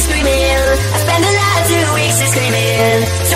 screaming. I spend the last two weeks screaming. To work